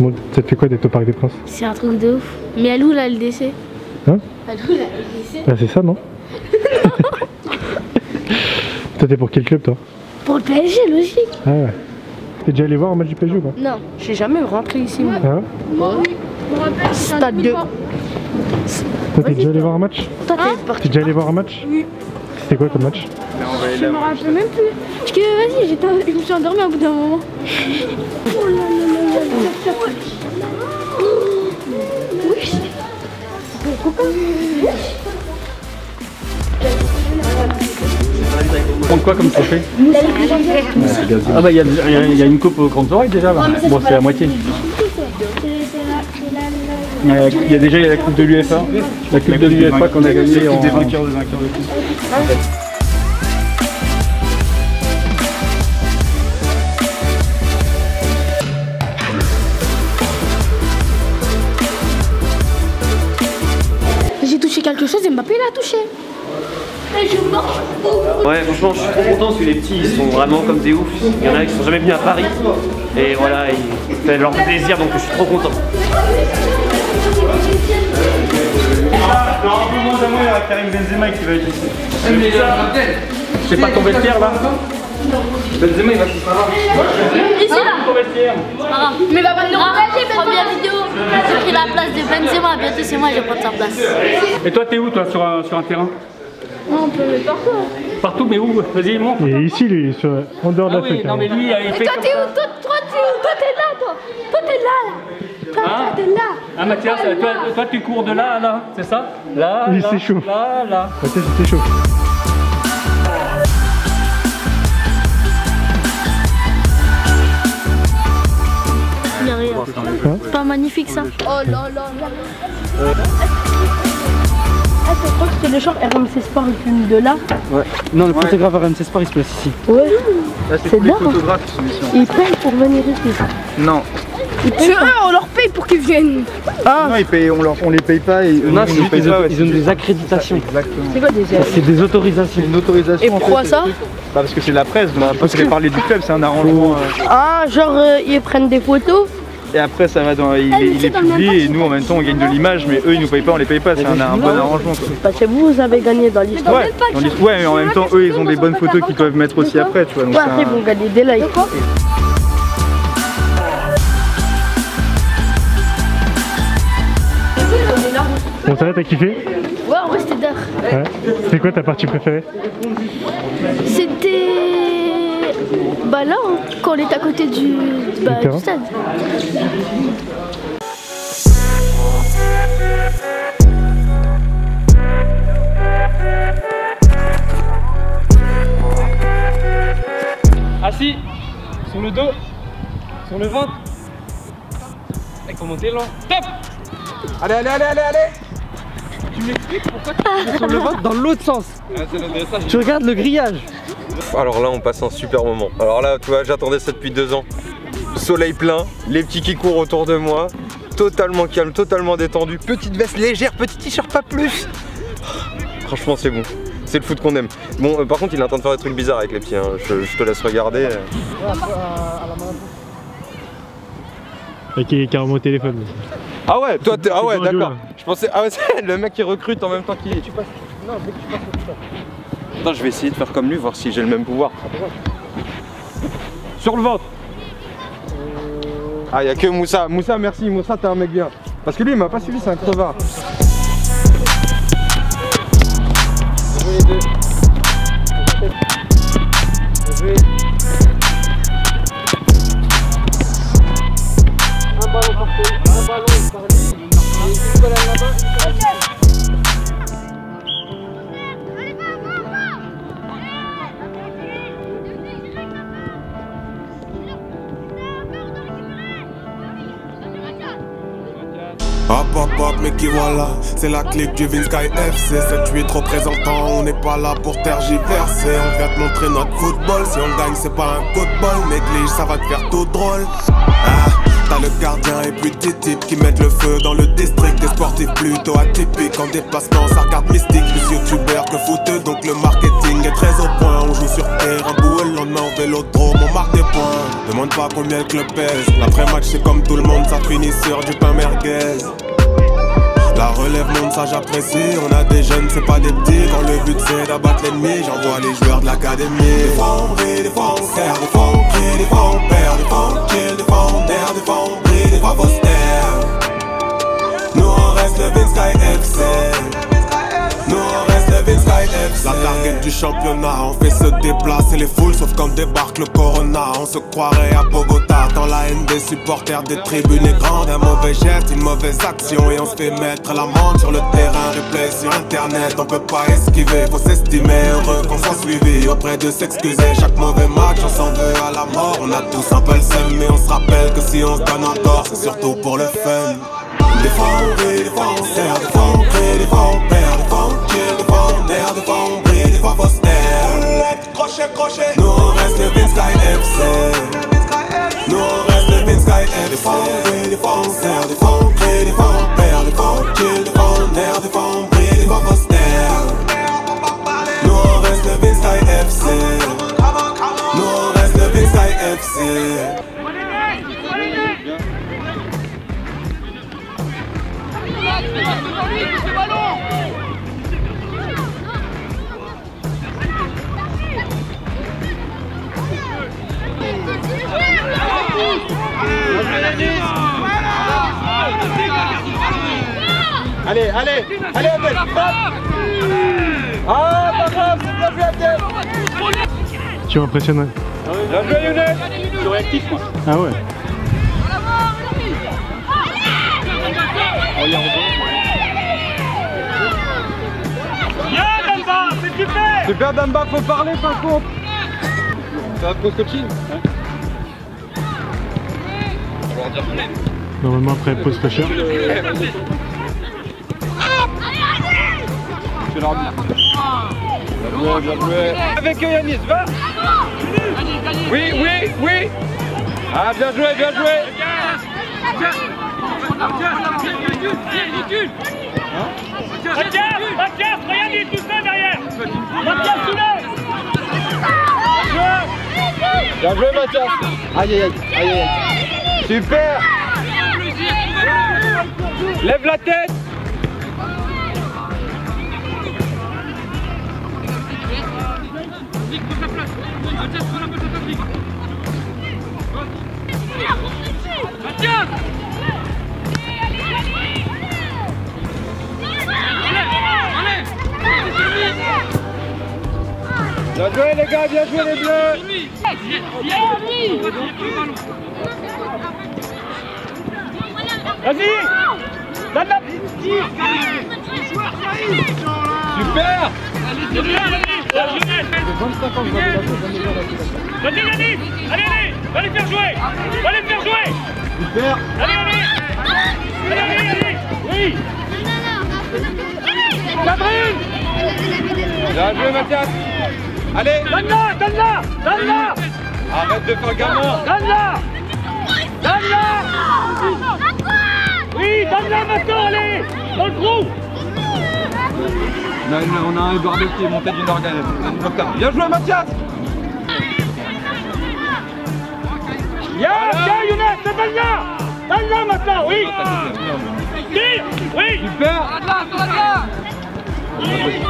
Bon, ça te fait quoi d'être au Parc des Princes C'est un truc de ouf. Mais elle où la LDC Hein Elle où la LDC Bah c'est ça non Toi t'es pour quel club toi Pour le PSG, logique. Ah ouais. T'es déjà allé voir un match du PSG ou pas Non. Je suis jamais rentré ici, moi. Hein Stade 2. Toi t'es déjà allé voir un match Toi, t'es parti. T'es déjà allé voir un match Oui. C'était quoi comme match Je me rappelle même plus. Parce que vas-y, j'étais, je me suis endormie au bout d'un moment. Oh là là. Prendre quoi comme trophée Ah bah il y, a- y y une coupe aux grandes oreilles déjà là. Bon c'est la moitié. Il y a, il y a déjà la coupe de l'UFA. La coupe de l'UFA qu'on a gagnée en... des vainqueurs de vainqueurs de tous. Je marche. Ouais, franchement, je suis trop content parce que les petits, ils sont vraiment comme des oufs. Il y en a qui sont jamais venus à Paris. Et voilà, ils fait leur plaisir, donc je suis trop content. Dans un peu moins il y aura Karim Benzema qui va être ici. C'est pas ton vestiaire là Benzema il va se Ici là. C'est grave. Mais va pas nous remplacer, Première vidéo. J'ai pris la place de Benzema. Bientôt c'est moi, je vais prendre sa place. Et toi t'es où toi sur un, sur un terrain? Non, on peut le partout. Partout mais où Vas-y montre. Et ici lui, sur, en dehors Ah de oui, non mais lui il fait Toi t'es où Toi, toi t'es où Toi t'es là, toi. Toi t'es là, là. Toi, Hein toi t'es là. Ah Mathias, toi, toi tu cours de là à là, c'est ça Là, Oui, là, c'est chaud. là, là. Chaud. Il a rien. Hein C'est pas magnifique ça Oh là là là. Ah, tu crois que le genre RMC Sport il filme de là Ouais. Non, le photographe RMC Sport il se place ici. Ouais. Là, C'est les dingue. photographes qui sont ici. Ils payent pour venir ici. Non. C'est eux, on leur paye pour qu'ils viennent. Non, ils payent, on, leur, on les paye pas et eux, Non, ils qu'ils pas. ont, ouais, ils ont c'est- des accréditations. Exactement. C'est quoi déjà C'est des autorisations. Une autorisation. Et pourquoi ça Bah parce que c'est la presse, donc parce que parler du club, c'est un arrangement. euh, Ah, genre euh, ils prennent des photos et après ça va dans, il, est- il est publié et nous en même temps on gagne de l'image, mais eux ils nous payent pas, on les paye pas, c'est un, un bon arrangement. quoi. Parce que vous, vous avez gagné dans l'histoire. Ouais, mais en même temps eux ils ont des bonnes photos qu'ils peuvent mettre aussi après, tu vois. Donc Ouais, c'est après, ils vont gagner des likes. Bon, ça va, t'as kiffé? Ouais, en vrai c'était d'heure. Ouais. C'était quoi ta partie préférée? Bah là, hein, quand on est à côté du, bah, du stade. Assis, sur le dos, sur le ventre. Et comment t'es lent. Top Allez, allez, allez, allez, allez Tu m'expliques pourquoi tu es sur le ventre dans l'autre sens? Tu regardes le grillage Alors là, on passe un super moment. Alors là, tu vois, j'attendais ça depuis deux ans. Soleil plein, les petits qui courent autour de moi, totalement calme, totalement détendu, petite veste légère, petit t-shirt, pas plus. Franchement, c'est bon. C'est le foot qu'on aime. Bon, euh, par contre, il est en train de faire des trucs bizarres avec les petits. hein. Je, je te laisse regarder. Et qui est carrément au téléphone. Ah ouais, toi, t'es- ah ouais, d'accord. Je pensais, ah ouais, c'est le mec qui recrute en même temps qu'il. Tu passes. Non, dès que tu passes Attends, je vais essayer de faire comme lui, voir si j'ai le même pouvoir. Sur le ventre. Ah, y a que Moussa. Moussa, merci. Moussa, t'es un mec bien. Parce que lui, il m'a pas suivi, c'est un crevard. Mais voilà? C'est la clique du Vinsky FC 7-8 représentants On n'est pas là pour tergiverser. On vient te montrer notre football. Si on gagne c'est pas un coup de bol. Néglige ça va te faire tout drôle. Ah T'as le gardien et puis des types qui mettent le feu dans le district. Des sportifs plutôt atypiques En déplacement ça regarde mystique. Plus youtubeur que footeux donc le marketing est très au point. On joue sur bout et le lendemain au vélodrome On marque des points. Demande pas combien le club pèse. L'après-match, c'est comme tout le monde, ça finit sur du pain merguez. La relève monte, ça j'apprécie. On a des jeunes, c'est pas des petits. Quand le but c'est d'abattre l'ennemi, j'envoie les joueurs de l'académie. Des fois on rit, des fois on sert, des fois on crie, des fois on perd, des fois on chill, des fois on erre, des fois on brille, des fois faut se. Nous on reste le Vince Sky FC. Nous on reste le Vince Sky FC. La target du championnat, on se déplacer les foules, sauf quand débarque le Corona. On se croirait à Bogota, dans la haine des supporters des tribunes est grande. Un mauvais geste, une mauvaise action, et on se fait mettre l'amende sur le terrain. Replay sur internet, on peut pas esquiver, faut s'estimer heureux qu'on soit suivi. Auprès de s'excuser, chaque mauvais match, on s'en veut à la mort. On a tous un peu le seum, mais on se rappelle que si on se donne encore, c'est surtout pour le fun. Des fois on des fois sert, des des des des des coche Allez, allez, allez Abdel, Ah, pas grave, c'est bien joué Abdel Tu m'impressionnes. Bien joué Younes Je suis réactif moi. Ah ouais. Bien Damba, c'est super Super Damba, faut parler par contre Ça va pro coaching Normalement après pause fraîcheur. C'est l'arbitre. Bien joué, bien joué. Avec Yanis, va. Oui, oui, oui. Ah, bien joué, bien joué. Mathias, Mathias, Yanis, tout ça derrière. Mathias, soulève Bien joué Mathias. Aïe aïe aïe. Super. Lève la tête Bien joué les gars, bien joué les bleus. Vas-y Donne la Super Vas-y Yannick Allez, allez Va les faire jouer. Va les faire jouer. Super. Allez, allez. Allez, allez, allez. Oui. Sabrine Bien joué Mathias. Allez. Donne-la Donne-la Donne-la. Arrête de faire gamin. Donne-la. Donne-la. Oui Donne-la maintenant, allez. Dans le trou. On a un Eduardo qui est monté d'une organe. Bien joué Mathias Bien, bien Younes, c'est Dalla Dalla maintenant, oui. Tire Oui. Super.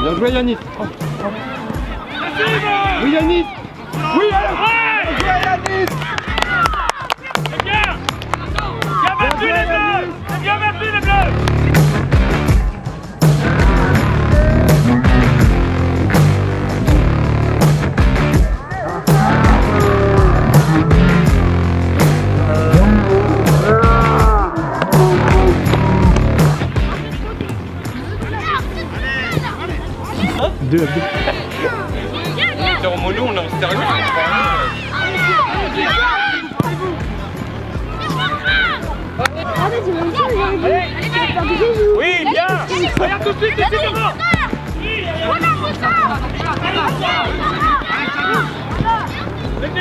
Bien joué Yanis Oui Yanis Oui allez Bien Yanis C'est bien. Bien battu les On est en on est Oui, bien. Regarde tout de suite, c'est devant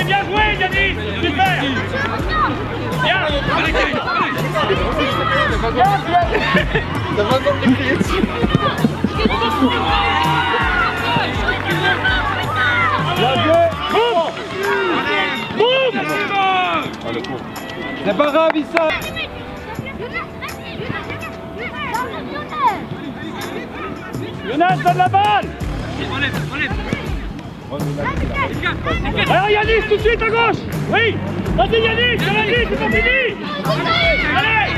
bien joué, Yanis Super. Bien. Bien, bien C'est pas grave, Issa Younes, donne la balle. Alors Yannick, tout de suite à gauche. Oui. Vas-y Yannick, c'est Yannick, c'est pas fini. Allez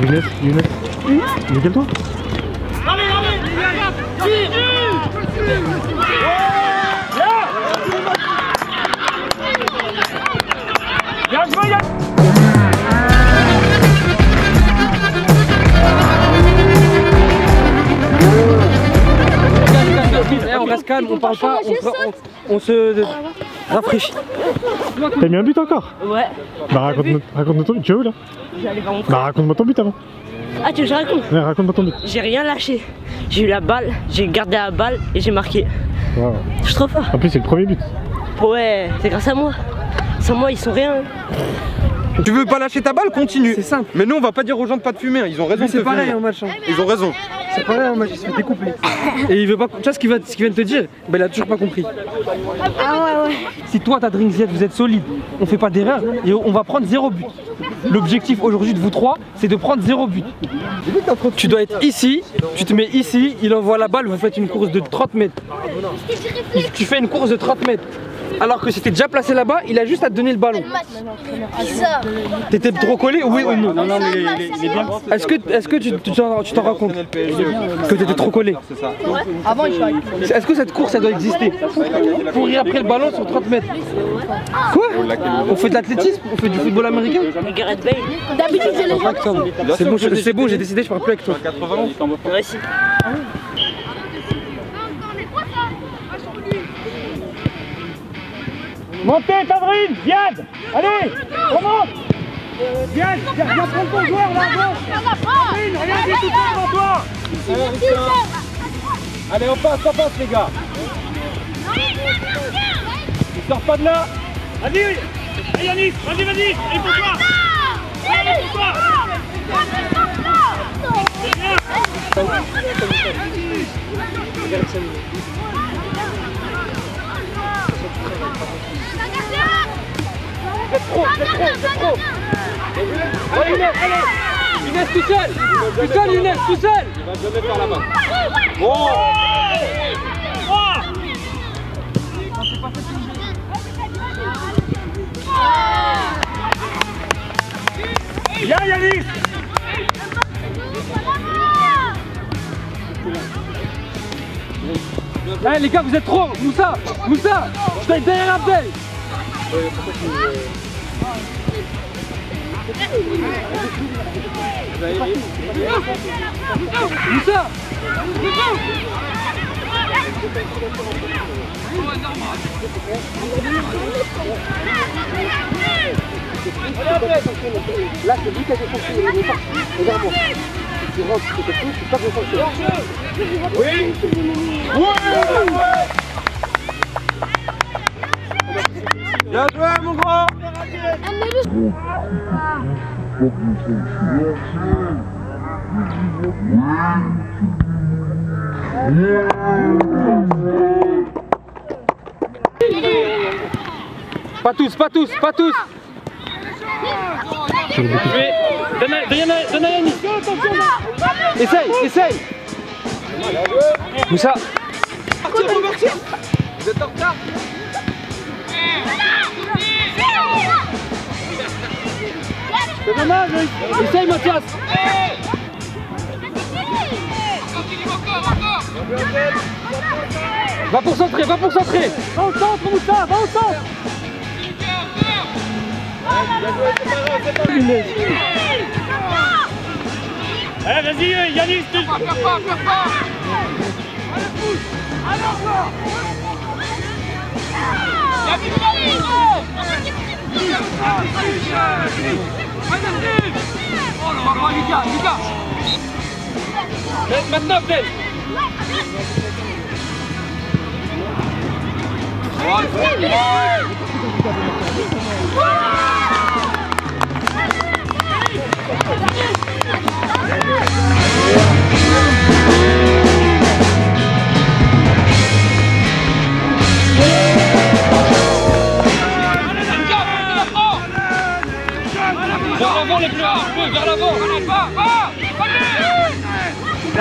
Younes, Younes. Décale-toi. Bien joué Yannick Eh, on reste calme, on parle pas, on, on- on se rafraîchit. T'as mis un but encore Ouais, Bah raconte-nous raconte ton but. Tu es où là j'allais pas. Bah raconte-moi ton but avant. Ah, tu veux que je raconte Ouais, raconte-moi ton but. J'ai rien lâché. J'ai eu la balle, j'ai gardé la balle et j'ai marqué. Wow. Je suis trop fort. En plus, c'est le premier but. Ouais, c'est grâce à moi. Sans moi, ils sont rien. Tu veux pas lâcher ta balle, continue. C'est simple. Mais nous, on va pas dire aux gens de pas te fumer, hein. ils ont raison c'est pareil fumer. en match. hein. Ils ont raison. C'est pareil en match, il se fait découper. Et il veut pas. Tu vois ce qu'il vient de te dire? Ben il a toujours pas compris. Ah ouais, ouais. Si toi, ta Drink Z, vous êtes solide, on fait pas d'erreur et on va prendre zéro but. L'objectif aujourd'hui de vous trois, c'est de prendre zéro but. Tu dois être ici, tu te mets ici, il envoie la balle, vous faites une course de 30 mètres. Tu fais une course de 30 mètres. Alors que si t'es déjà placé là-bas, il a juste à te donner le ballon. T'étais trop collé, oui ou non Non, non, mais Est-ce que, est-ce que tu tu t'en tu t'en rends compte que t'étais trop collé Est-ce que cette course elle doit exister Courir après le ballon sur 30 mètres Quoi On fait de l'athlétisme On fait du football américain. D'habitude, j'ai les C'est bon, je- c'est bon, j'ai décidé, je parle plus avec toi. Montez Tavrine, Viad Allez, remonte Viad, viens, prendre ton joueur là, à gauche Tavrine, regarde, il tout seul devant toi Allez, on passe, on passe les gars. Tu sors pas de là. Vas-y. Allez Yannick, vas-y, vas-y. Allez pour toi. Allez pour toi Allez, Inès, allez. Inès tout seul. Tout seul, Inès, tout seul. Viens Yannick. Allez les gars, vous êtes trop Moussa Moussa Je être derrière Abdel Moussa Là, c'est lui qui a chercher, il est parti. Regarde-moi. Tu rentres, c'est quelque chose, c'est pas de chercher. Bien joué, mon grand Pas tous, pas tous, pas tous. Je vais... Donne à, Yannick Essaye, essaye Moussa Vous êtes en retard C'est dommage Essaye Mathias Va pour centrer, va pour centrer Va au centre Moussa, va au centre Allez vas-y Oh Maintenant, Abdel Oh, le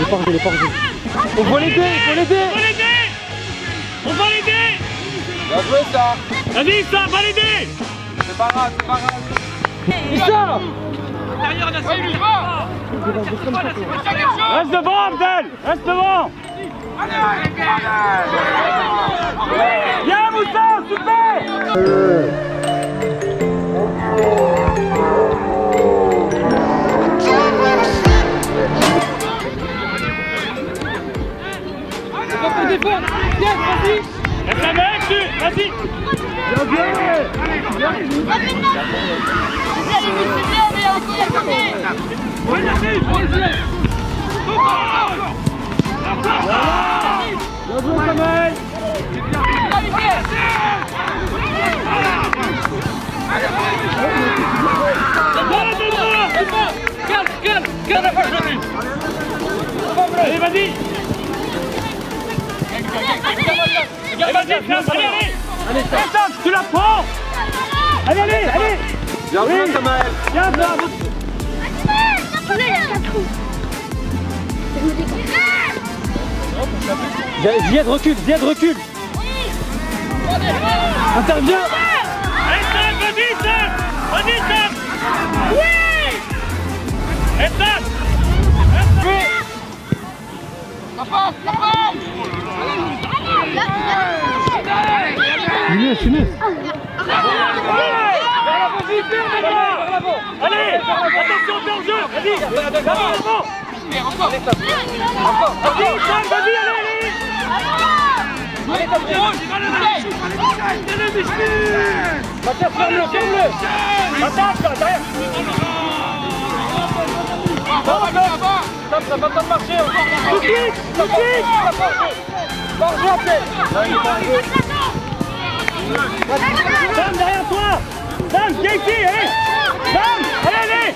Pas est pas hors-jeu. On va l'aider, On l'aider. va l'aider On va l'aider Bien joué ça. Vas-y, ça, va l'aider C'est pas grave, c'est pas grave. Issa. Reste devant, Abdel. Reste devant. Viens, Moussa, super On pour défendre. Viens, vas-y. Reste la main dessus Vas-y Bien joué, Samuel. Calme, calme, calme la vache venue Allez, vas-y Allez, vas-y, Sam, allez, allez Allez, Sam, tu la prends Allez, allez, allez Bien joué Samaël Viens, Sam Ziad recule, Ziad recule. Interviens. Allez, Sam, vas-y, Sam Vas-y, Sam Oui Allez, Sam Younes, Younes. Allez Attention, t'es en jeu Vas-y Vas-y, devant Vas-y, Sam, vas-y, allez, allez Mathias, ferme-le, ferme-le. Attaque, derrière Ça va pas de marcher encore. Tout de suite. Sam, derrière toi. Sam, viens ici, allez. Sam, allez, allez.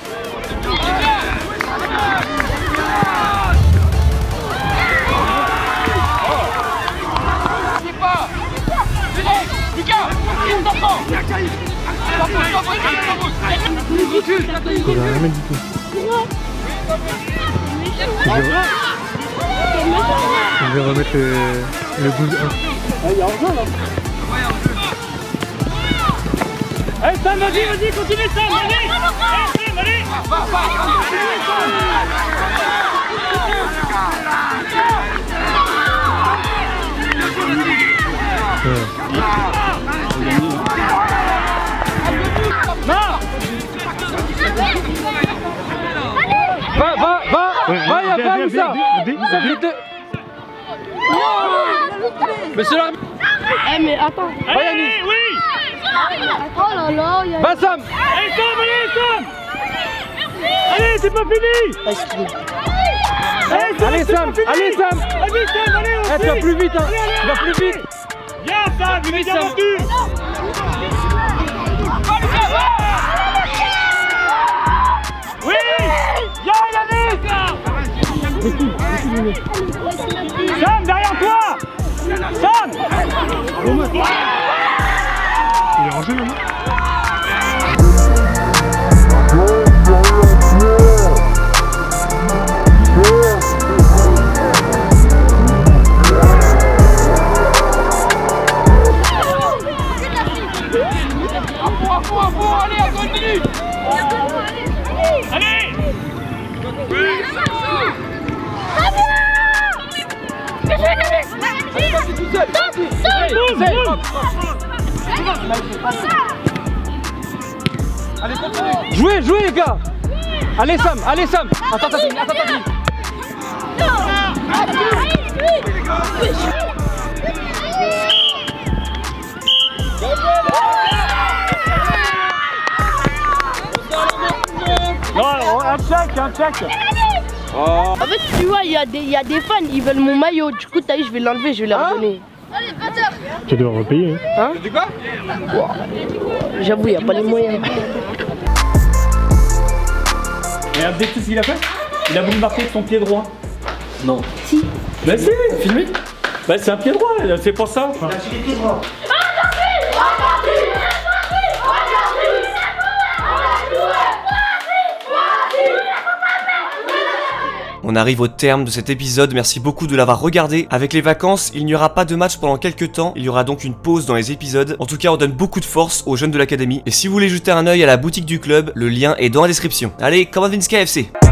Je vais, je vais remettre le, le 12-1. Allez, Sam, vas-y, vas-y, continue, Sam, allez. Allez, Sam, allez. Non Va, va, va. Va, il y a viens, pas viens, Moussa. viens, viens, Moussa, viens. vite. Monsieur l'arbitre. Eh mais attends. Allez, allez, oui Oh là là. Va, Sam. Allez, Sam, allez, Sam Allez, c'est pas fini Allez, Sam, Allez, c'est Sam. Allez, Sam. Vas-y, Sam, allez, on Eh, tu vas plus vite, hein. Allez, allez, Tu vas allez, plus allez. vite. Viens, Sam, il est bien Sam. Sam, derrière toi Sam Il est en jeu maintenant Boum Jouez, jouez, les gars. Allez, Sam. Allez, Sam. Attends, attends, attends, attends. attends. un check, un check. En fait, tu vois, il y, a des- il y a des fans, ils veulent mon maillot. Du coup, t'as vu, je vais l'enlever, je vais leur donner. Tu dois repayer. Hein. Tu dis quoi? J'avoue, il n'y a pas les moyens. Regarde, dès tout ce qu'il a fait? Il a voulu marquer son pied droit. Non. Si. Bah si, filmé. Bah c'est un pied droit, c'est pour ça. On arrive au terme de cet épisode, merci beaucoup de l'avoir regardé. Avec les vacances, il n'y aura pas de match pendant quelques temps, il y aura donc une pause dans les épisodes. En tout cas, on donne beaucoup de force aux jeunes de l'académie. Et si vous voulez jeter un œil à la boutique du club, le lien est dans la description. Allez, come on Vince KFC